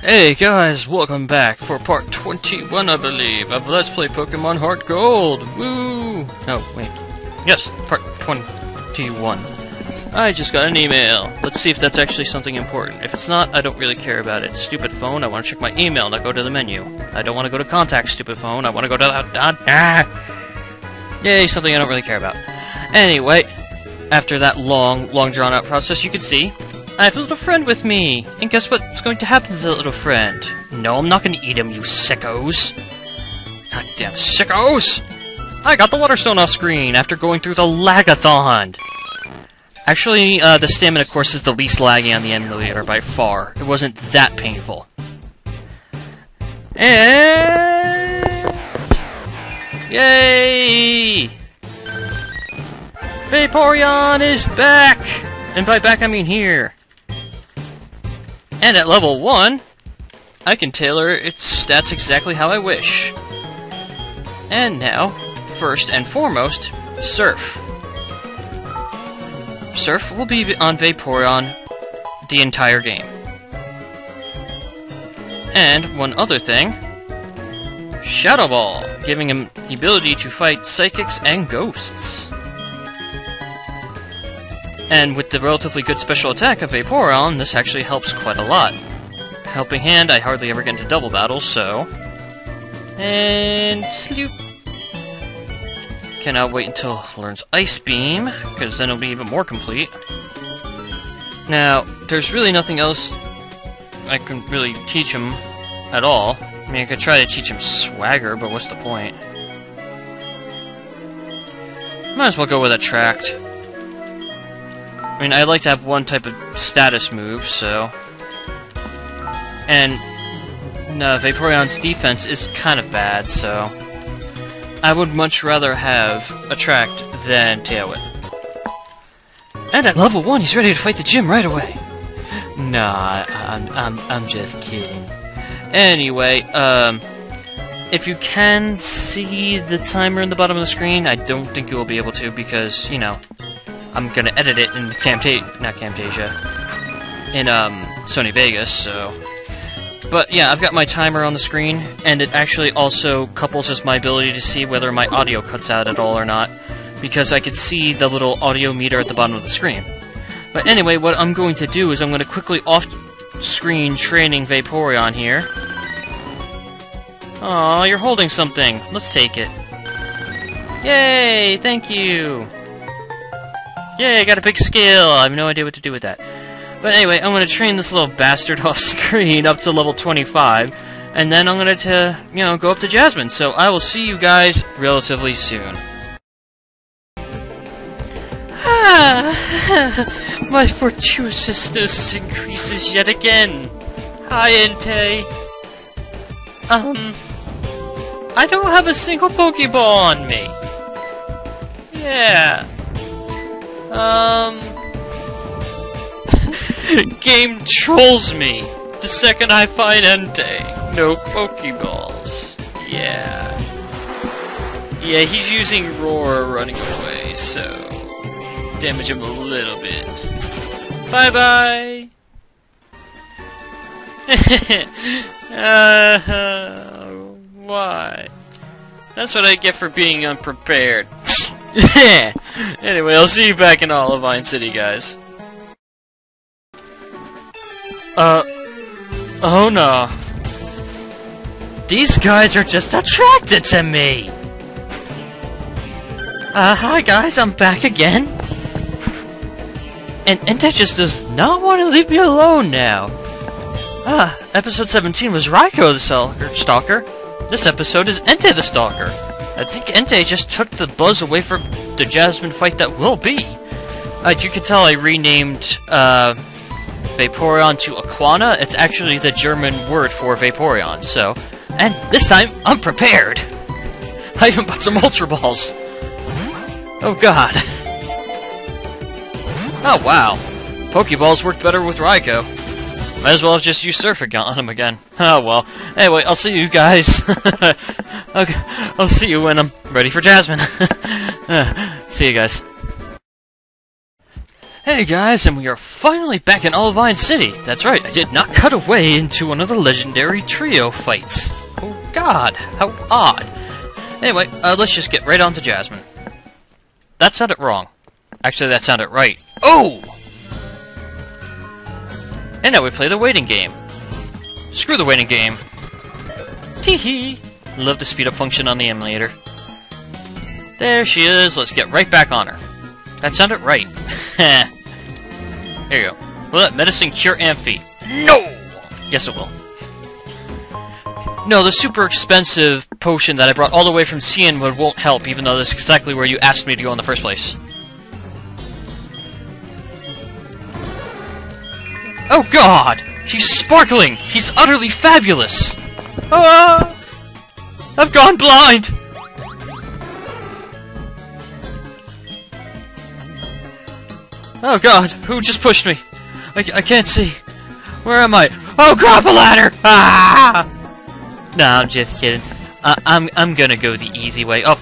Hey guys, welcome back for part 21, I believe, of Let's Play Pokemon Heart Gold! Woo! Oh, wait. Yes, part 21. I just got an email. Let's see if that's actually something important. If it's not, I don't really care about it. Stupid phone, I want to check my email, not go to the menu. I don't want to go to contact, stupid phone. I want to go to. Ah, ah! Yay, something I don't really care about. Anyway, after that long, long drawn-out process, you can see I have a little friend with me. And guess what's going to happen to the little friend? No, I'm not going to eat him, you sickos. Goddamn sickos! I got the water stone off screen after going through the lagathon. Actually, uh, the stamina of course is the least laggy on the emulator by far. It wasn't that painful. And... Yay! Vaporeon is back! And by back, I mean here. And at level 1, I can tailor its stats exactly how I wish. And now, first and foremost, Surf. Surf will be on Vaporeon the entire game. And one other thing, Shadow Ball, giving him the ability to fight psychics and ghosts. And with the relatively good special attack of Vaporeon, this actually helps quite a lot. Helping Hand, I hardly ever get into double battles, so... And... Sloop! Cannot wait until it learns Ice Beam, because then it'll be even more complete. Now, there's really nothing else I can really teach him at all. I mean, I could try to teach him Swagger, but what's the point? Might as well go with Attract. I mean, I'd like to have one type of status move, so... And... No, Vaporeon's defense is kind of bad, so... I would much rather have Attract than Tailwind. And at level 1, he's ready to fight the gym right away! Nah, I'm, I'm, I'm just kidding. Anyway, um... If you can see the timer in the bottom of the screen, I don't think you will be able to because, you know, I'm gonna edit it in Camtasia, not Camtasia, in um, Sony Vegas, so... But yeah, I've got my timer on the screen, and it actually also couples as my ability to see whether my audio cuts out at all or not, because I can see the little audio meter at the bottom of the screen. But anyway, what I'm going to do is I'm going to quickly off-screen training Vaporeon here. Aw, you're holding something. Let's take it. Yay! Thank you! Yay, I got a big skill! I have no idea what to do with that. But anyway, I'm going to train this little bastard off screen up to level 25, and then I'm going to, you know, go up to Jasmine. So I will see you guys relatively soon. Ah, my fortuitousness increases yet again. Hi, Entei. Um, I don't have a single Pokeball on me. Yeah. Um... Game trolls me! The second I find Entei. No Pokeballs. Yeah. Yeah, he's using Roar running away, so... Damage him a little bit. Bye-bye! uh, why? That's what I get for being unprepared. anyway, I'll see you back in Olivine City, guys. Uh... Oh no. These guys are just attracted to me! Uh, hi guys, I'm back again. And Entei just does not want to leave me alone now. Ah, episode 17 was Raikou the Stalker. This episode is Entei the Stalker. I think Entei just took the buzz away from the Jasmine fight that will be. You can tell I renamed uh, Vaporeon to Aquana. It's actually the German word for Vaporeon, so... And this time, I'm prepared! I even bought some Ultra Balls! Oh god. Oh wow. Pokeballs worked better with Raikou. Might as well have just used Surf again on him again. Oh well. Anyway, I'll see you guys. okay, I'll see you when I'm ready for Jasmine. see you guys. Hey guys, and we are finally back in Olivine City. That's right, I did not cut away into one of the legendary trio fights. Oh god, how odd. Anyway, uh, let's just get right on to Jasmine. That sounded wrong. Actually, that sounded right. Oh! And now we play the waiting game. Screw the waiting game. Teehee! Love the speed up function on the emulator. There she is, let's get right back on her. That sounded right. there you go. Will that medicine cure Amphy? No! Yes, it will. No, the super expensive potion that I brought all the way from Cianwood won't help, even though that's exactly where you asked me to go in the first place. Oh god! He's sparkling! He's utterly fabulous! Ah! I've gone blind! Oh god, who just pushed me? I, I can't see. Where am I? Oh, grab a ladder! Ah! No, I'm just kidding. Uh, I'm I'm gonna go the easy way. Oh,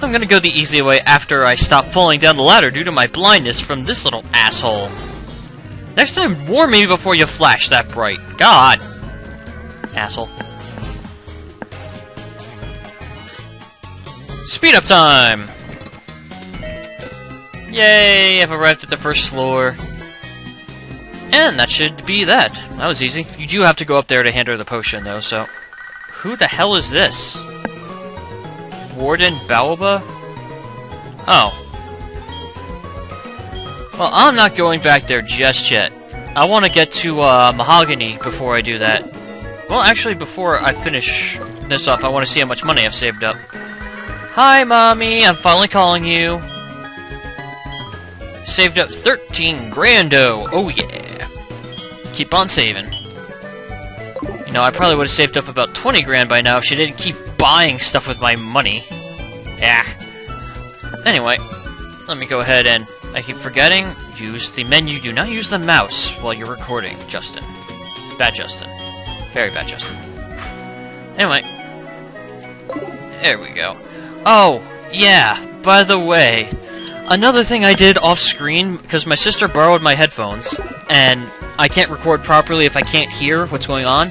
I'm gonna go the easy way after I stop falling down the ladder due to my blindness from this little asshole. Next time, warn me before you flash that bright. God. Asshole. Speed up time! Yay, I've arrived at the first floor. And that should be that. That was easy. You do have to go up there to hand her the potion, though, so... Who the hell is this? Warden Baoba? Oh. Well, I'm not going back there just yet. I want to get to uh, Mahogany before I do that. Well, actually, before I finish this off, I want to see how much money I've saved up. Hi, Mommy! I'm finally calling you. Saved up 13 grando! Oh, yeah! keep on saving. You know, I probably would have saved up about 20 grand by now if she didn't keep buying stuff with my money. Yeah. Anyway, let me go ahead and... I keep forgetting, use the menu. Do not use the mouse while you're recording, Justin. Bad Justin. Very bad Justin. Anyway. There we go. Oh, yeah, by the way, another thing I did off-screen, because my sister borrowed my headphones, and I can't record properly if I can't hear what's going on.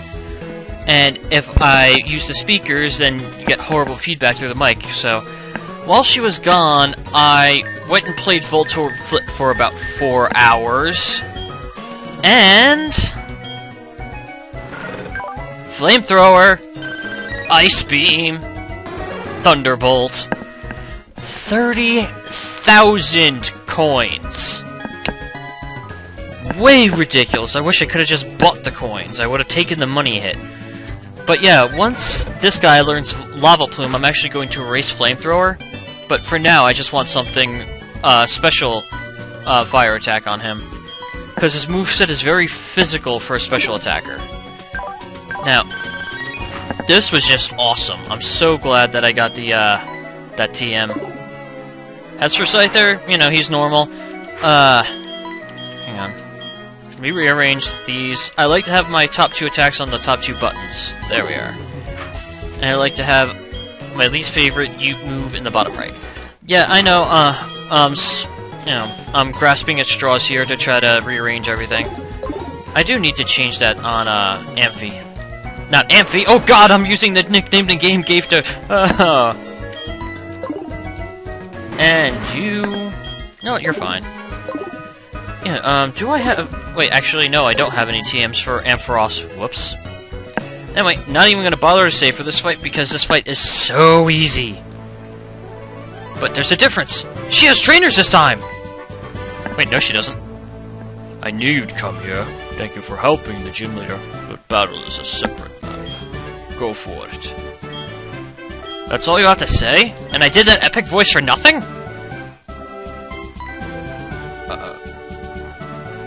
And if I use the speakers, then you get horrible feedback through the mic. So, while she was gone, I went and played Voltorb Flip for about four hours. And... Flamethrower! Ice Beam! Thunderbolt! 30,000 coins! way ridiculous. I wish I could have just bought the coins. I would have taken the money hit. But yeah, once this guy learns Lava Plume, I'm actually going to erase Flamethrower. But for now, I just want something uh, special uh, fire attack on him. Because his moveset is very physical for a special attacker. Now, this was just awesome. I'm so glad that I got the, uh, that TM. As for Scyther, you know, he's normal. Uh, hang on. Let me rearrange these. I like to have my top two attacks on the top two buttons. There we are. And I like to have my least favorite Ute move in the bottom right. Yeah, I know, uh, um, you know, I'm grasping at straws here to try to rearrange everything. I do need to change that on, uh, Amphy. Not Amphy! Oh god, I'm using the nickname the game gave to... Uh, and you... No, you're fine. Yeah, um, do I have... Wait, actually, no, I don't have any TMs for Ampharos. Whoops. Anyway, not even gonna bother to save for this fight because this fight is so easy. But there's a difference. She has trainers this time! Wait, no she doesn't. I knew you'd come here. Thank you for helping the gym leader, but battle is a separate matter. Go for it. That's all you have to say? And I did that epic voice for nothing? Uh-huh.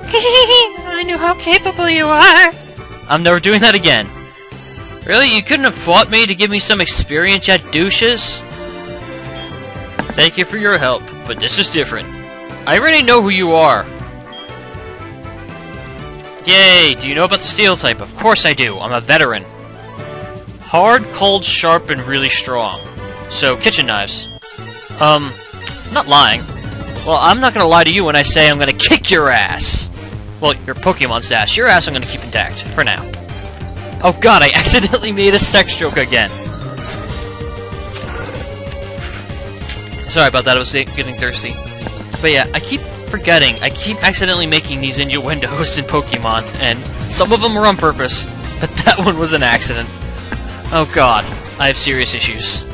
I knew how capable you are! I'm never doing that again. Really? You couldn't have fought me to give me some experience yet, douches? Thank you for your help, but this is different. I already know who you are. Yay! Do you know about the steel type? Of course I do. I'm a veteran. Hard, cold, sharp, and really strong. So, kitchen knives. Um, not lying. Well, I'm not gonna lie to you when I say I'm gonna kick your ass. Well, your Pokemon's ass. Your ass I'm gonna keep intact, for now. Oh god, I accidentally made a sex joke again. Sorry about that, I was getting thirsty. But yeah, I keep forgetting. I keep accidentally making these innuendos in Pokemon, and some of them were on purpose, but that one was an accident. Oh god, I have serious issues.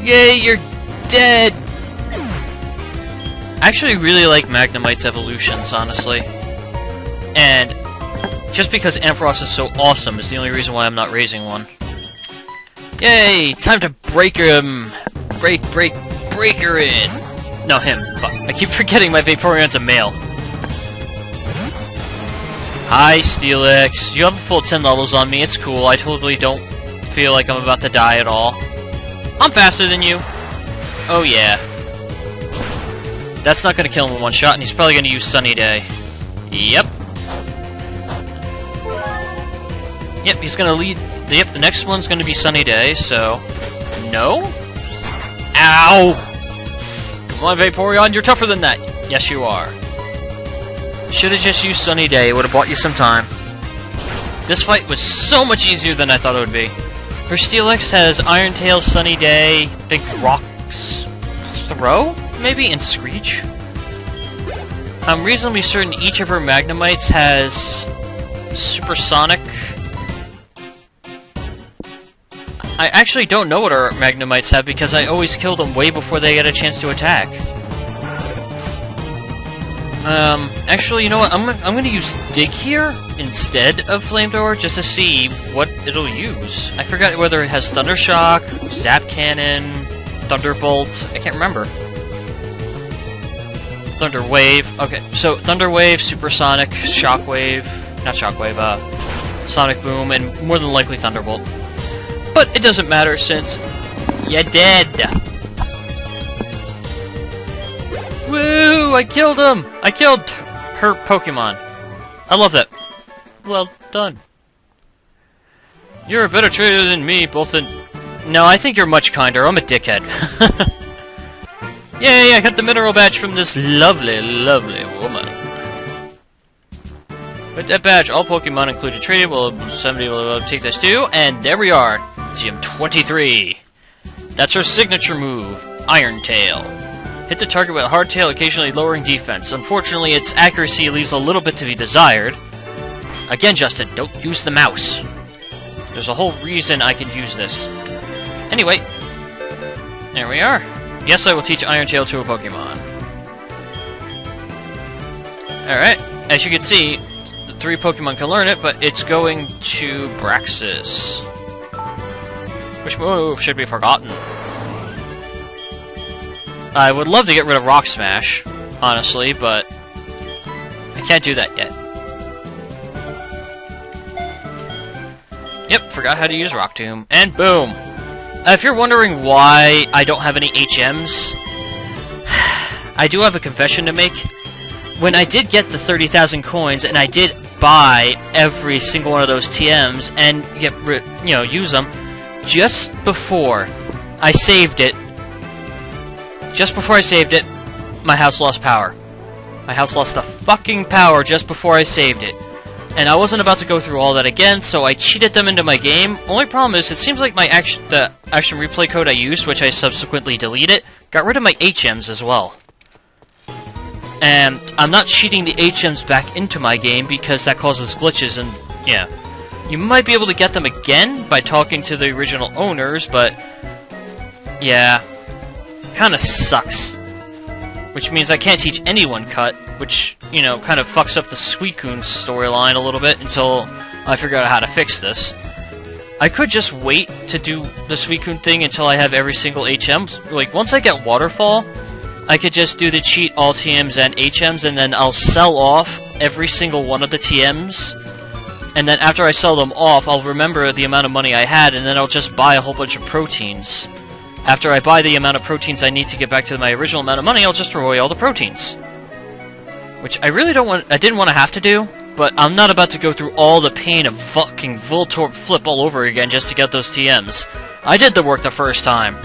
Yay, you're dead! I actually really like Magnemite's evolutions, honestly. And just because Ampharos is so awesome is the only reason why I'm not raising one. Yay! Time to break him! Break, break, break her in! No, him. I keep forgetting my Vaporeon's a male. Hi, Steelix. You have a full 10 levels on me. It's cool. I totally don't feel like I'm about to die at all. I'm faster than you. Oh, yeah. That's not gonna kill him in one shot, and he's probably gonna use Sunny Day. Yep. Yep, he's gonna lead... Yep, the next one's gonna be Sunny Day, so... No? Ow! Come on, Vaporeon, you're tougher than that. Yes, you are. Should've just used Sunny Day, it would've bought you some time. This fight was so much easier than I thought it would be. Her Steelix has Iron Tail, Sunny Day, Big Rocks... Throw? Maybe? And Screech? I'm reasonably certain each of her Magnemites has... Supersonic I actually don't know what our Magnemites have because I always kill them way before they get a chance to attack. Um, actually, you know what? I'm, I'm gonna use Dig here instead of Flamethrower just to see what it'll use. I forgot whether it has Thunder Shock, Zap Cannon, Thunderbolt. I can't remember. Thunder Wave. Okay, so Thunder Wave, Supersonic, Shockwave, not Shockwave, uh, Sonic Boom, and more than likely Thunderbolt. But it doesn't matter since you're dead. Woo! I killed him! I killed her Pokemon. I love that. Well done. You're a better trader than me, both in... No, I think you're much kinder. I'm a dickhead. Yay, I got the mineral badge from this lovely, lovely woman. With that badge, all Pokemon included traded will somebody will take this too, and there we are. TM23. That's her signature move, Iron Tail. Hit the target with a hard tail, occasionally lowering defense. Unfortunately, its accuracy leaves a little bit to be desired. Again, Justin, don't use the mouse. There's a whole reason I can use this. Anyway, there we are. Yes, I will teach Iron Tail to a Pokemon. Alright, as you can see, three Pokemon can learn it, but it's going to Braxis. Which move should be forgotten? I would love to get rid of Rock Smash, honestly, but I can't do that yet. Yep, forgot how to use Rock Tomb, and boom! If you're wondering why I don't have any HMs, I do have a confession to make. When I did get the 30,000 coins, and I did buy every single one of those TMs, and get you know, use them, just before I saved it, just before I saved it, my house lost power. My house lost the fucking power just before I saved it. And I wasn't about to go through all that again, so I cheated them into my game. Only problem is, it seems like my action, the action replay code I used, which I subsequently deleted, got rid of my HMs as well. And I'm not cheating the HMs back into my game because that causes glitches and, yeah. You might be able to get them again by talking to the original owners, but yeah, kind of sucks. Which means I can't teach anyone cut, which, you know, kind of fucks up the Suicune storyline a little bit until I figure out how to fix this. I could just wait to do the Suicune thing until I have every single HM. Like, once I get Waterfall, I could just do the cheat all TMs and HMs, and then I'll sell off every single one of the TMs and then after I sell them off, I'll remember the amount of money I had, and then I'll just buy a whole bunch of proteins. After I buy the amount of proteins I need to get back to my original amount of money, I'll just away all the proteins. Which I really don't want- I didn't want to have to do, but I'm not about to go through all the pain of fucking Voltorb flip all over again just to get those TMs. I did the work the first time.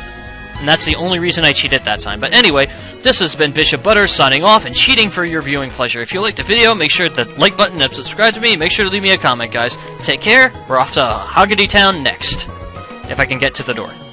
And that's the only reason I cheated that time. But anyway, This has been Bishop Butters signing off and cheating for your viewing pleasure. If you liked the video, make sure to like button and subscribe to me. Make sure to leave me a comment, guys. Take care. We're off to Hoggity Town next. If I can get to the door.